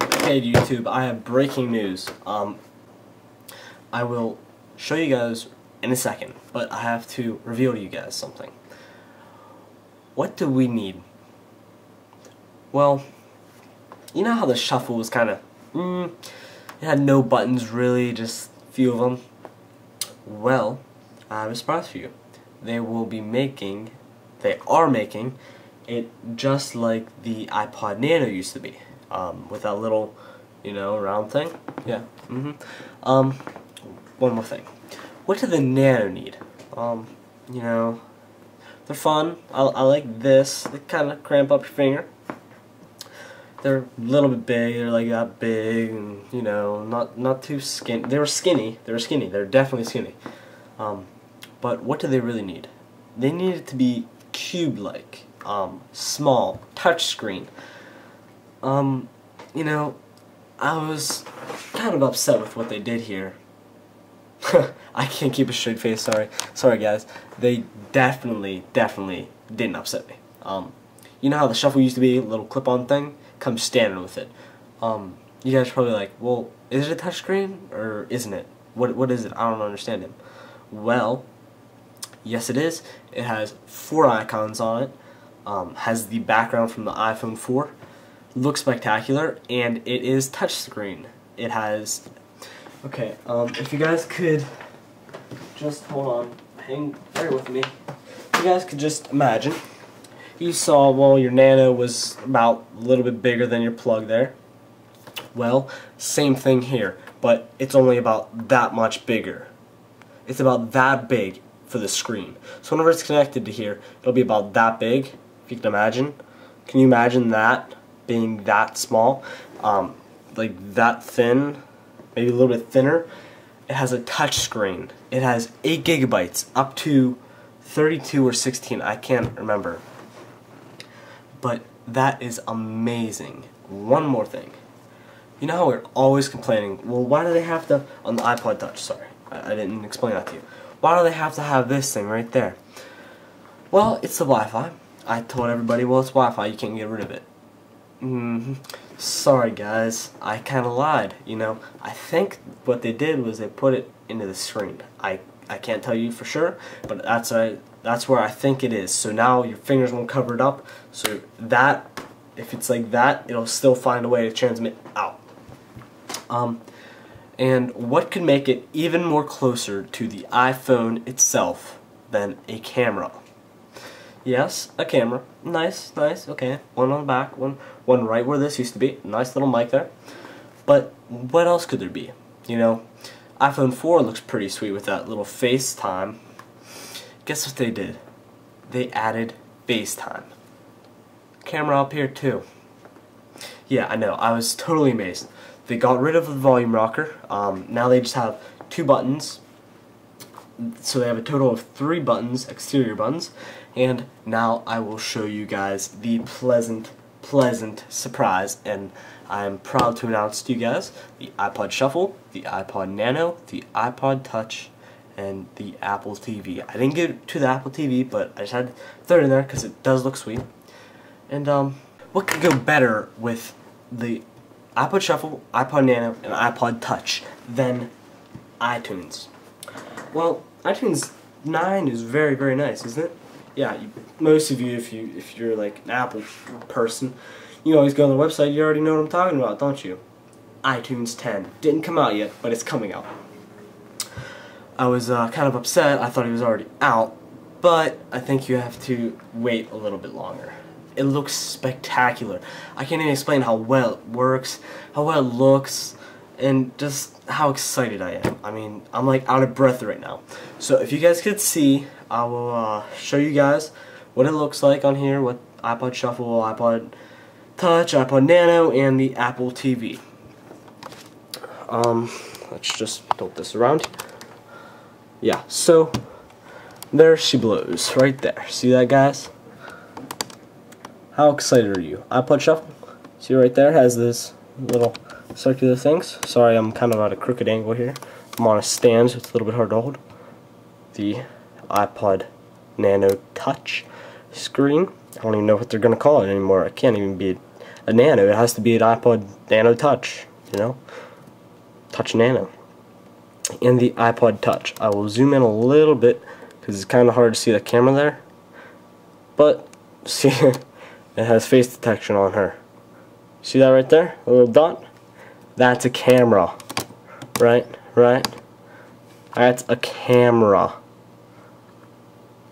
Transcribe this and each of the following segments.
Okay, YouTube, I have breaking news. Um, I will show you guys in a second, but I have to reveal to you guys something. What do we need? Well, you know how the shuffle was kind of, mm, it had no buttons really, just a few of them. Well, I have a surprise for you. They will be making, they are making, it just like the iPod Nano used to be, um, with that little, you know, round thing. Yeah. Mm-hmm. Um, one more thing. What do the Nano need? Um, you know, they're fun. I, I like this. They kind of cramp up your finger. They're a little bit big. They're like that big, and you know, not not too skinny. They were skinny. They were skinny. They're definitely skinny. Um, but what do they really need? They need it to be cube-like, um, small, touchscreen. Um, you know, I was kind of upset with what they did here. I can't keep a straight face, sorry. Sorry guys. They definitely, definitely didn't upset me. Um, you know how the shuffle used to be, a little clip-on thing? Comes standard with it. Um, you guys probably like, well, is it a touchscreen or isn't it? What What is it? I don't understand it. Well, yes it is. It has four icons on it. Um, has the background from the iPhone 4. Looks spectacular, and it is touchscreen. It has Okay, um, if you guys could just hold on, hang there with me. If you guys could just imagine, you saw, well, your Nano was about a little bit bigger than your plug there. Well, same thing here, but it's only about that much bigger. It's about that big for the screen. So whenever it's connected to here, it'll be about that big, if you can imagine. Can you imagine that being that small? Um, like that thin maybe a little bit thinner. It has a touch screen. It has 8 gigabytes up to 32 or 16. I can't remember. But that is amazing. One more thing. You know how we're always complaining, well, why do they have to, on the iPod Touch, sorry, I, I didn't explain that to you. Why do they have to have this thing right there? Well, it's the Wi-Fi. I told everybody, well, it's Wi-Fi, you can't get rid of it. Mm. Sorry guys, I kinda lied, you know. I think what they did was they put it into the screen. I, I can't tell you for sure, but that's a, that's where I think it is. So now your fingers won't cover it up, so that, if it's like that, it'll still find a way to transmit out. Um, and what could make it even more closer to the iPhone itself than a camera? Yes, a camera. Nice, nice, okay. One on the back, one one right where this used to be. Nice little mic there. But what else could there be? You know, iPhone 4 looks pretty sweet with that little FaceTime. Guess what they did? They added FaceTime. Camera up here too. Yeah, I know. I was totally amazed. They got rid of the volume rocker. Um, now they just have two buttons. So they have a total of three buttons, exterior buttons, and now I will show you guys the pleasant pleasant surprise and I'm proud to announce to you guys the iPod Shuffle, the iPod Nano, the iPod Touch, and the Apple TV. I didn't get to the Apple TV, but I just had it in there because it does look sweet. And um, what could go better with the iPod Shuffle, iPod Nano, and iPod Touch than iTunes? Well, iTunes 9 is very, very nice, isn't it? Yeah, you, most of you, if you if you're like an Apple person, you always go on the website. You already know what I'm talking about, don't you? iTunes 10 didn't come out yet, but it's coming out. I was uh, kind of upset. I thought it was already out, but I think you have to wait a little bit longer. It looks spectacular. I can't even explain how well it works, how well it looks, and just how excited I am. I mean, I'm like out of breath right now. So if you guys could see, I will uh, show you guys what it looks like on here with iPod Shuffle, iPod Touch, iPod Nano, and the Apple TV. Um, let's just tilt this around. Yeah, so there she blows, right there. See that, guys? How excited are you? iPod Shuffle, see right there, has this little circular things. Sorry, I'm kind of at a crooked angle here. I'm on a stand, so it's a little bit hard to hold. The iPod Nano Touch screen. I don't even know what they're going to call it anymore. It can't even be a Nano. It has to be an iPod Nano Touch, you know? Touch Nano. And the iPod Touch. I will zoom in a little bit because it's kind of hard to see the camera there. But, see, it has face detection on her. See that right there? A little dot? That's a camera. Right? Right? That's a camera.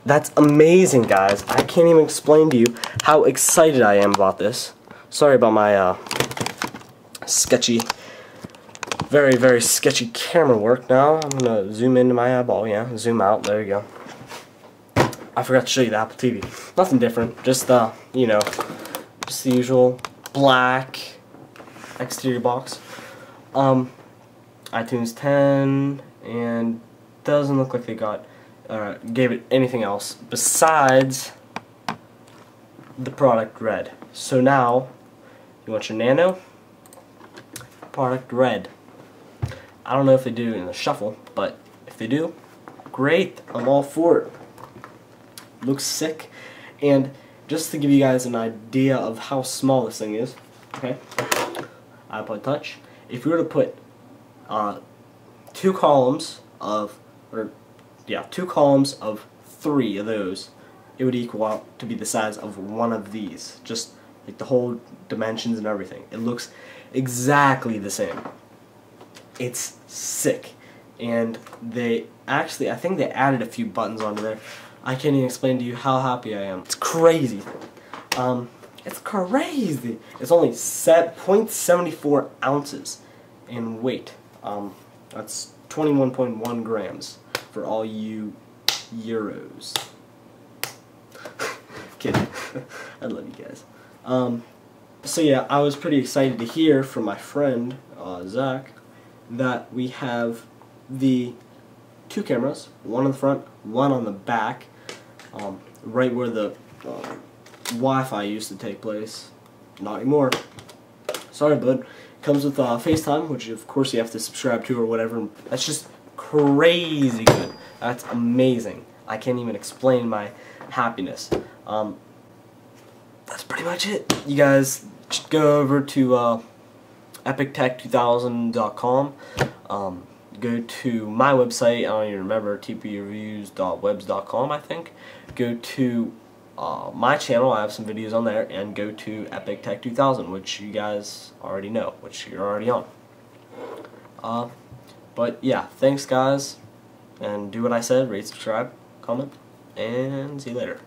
That's amazing, guys. I can't even explain to you how excited I am about this. Sorry about my uh, sketchy, very, very sketchy camera work. Now I'm going to zoom into my eyeball. Yeah, zoom out. There you go. I forgot to show you the Apple TV. Nothing different. Just, the, you know, just the usual black exterior box. Um, iTunes 10, and doesn't look like they got uh, gave it anything else besides the product red. So now, you want your Nano, product red. I don't know if they do in the shuffle, but if they do, great, I'm all for it. Looks sick, and just to give you guys an idea of how small this thing is, okay, iPod Touch, if we were to put uh, two columns of, or yeah, two columns of three of those, it would equal out to be the size of one of these. Just like the whole dimensions and everything. It looks exactly the same. It's sick. And they actually, I think they added a few buttons onto there. I can't even explain to you how happy I am. It's crazy. Um, it's crazy. It's only set 0.74 ounces in weight. Um, that's 21.1 grams for all you euros. Kidding. I love you guys. Um, so yeah, I was pretty excited to hear from my friend, uh, Zach, that we have the two cameras, one on the front, one on the back, um, right where the uh, Wi-Fi used to take place. Not anymore. Sorry, bud. Comes with uh, FaceTime, which of course you have to subscribe to or whatever. That's just crazy good. That's amazing. I can't even explain my happiness. Um, that's pretty much it. You guys go over to uh, epictech2000.com. Um, go to my website, I don't even remember, tpreviews.webs.com I think. Go to uh, my channel, I have some videos on there, and go to Epic Tech 2000, which you guys already know, which you're already on. Uh, but yeah, thanks guys, and do what I said, rate, subscribe, comment, and see you later.